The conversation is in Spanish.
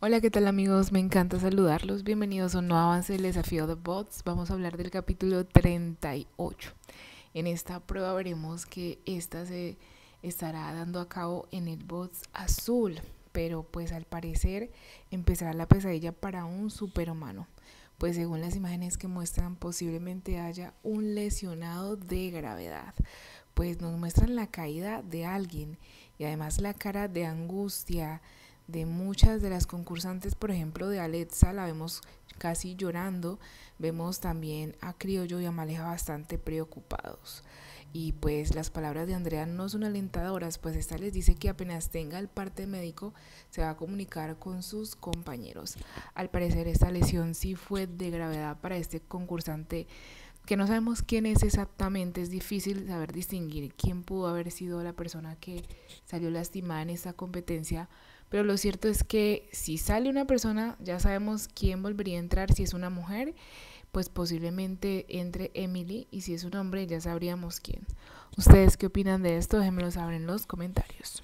Hola, ¿qué tal amigos? Me encanta saludarlos. Bienvenidos a un nuevo avance del desafío de bots. Vamos a hablar del capítulo 38. En esta prueba veremos que esta se estará dando a cabo en el bots azul, pero pues al parecer empezará la pesadilla para un superhumano. Pues según las imágenes que muestran, posiblemente haya un lesionado de gravedad. Pues nos muestran la caída de alguien y además la cara de angustia de muchas de las concursantes, por ejemplo, de Alexa, la vemos casi llorando. Vemos también a Criollo y a Maleja bastante preocupados. Y pues las palabras de Andrea no son alentadoras, pues esta les dice que apenas tenga el parte médico se va a comunicar con sus compañeros. Al parecer esta lesión sí fue de gravedad para este concursante que no sabemos quién es exactamente, es difícil saber distinguir quién pudo haber sido la persona que salió lastimada en esta competencia, pero lo cierto es que si sale una persona, ya sabemos quién volvería a entrar. Si es una mujer, pues posiblemente entre Emily. Y si es un hombre, ya sabríamos quién. ¿Ustedes qué opinan de esto? Déjenmelo saber en los comentarios.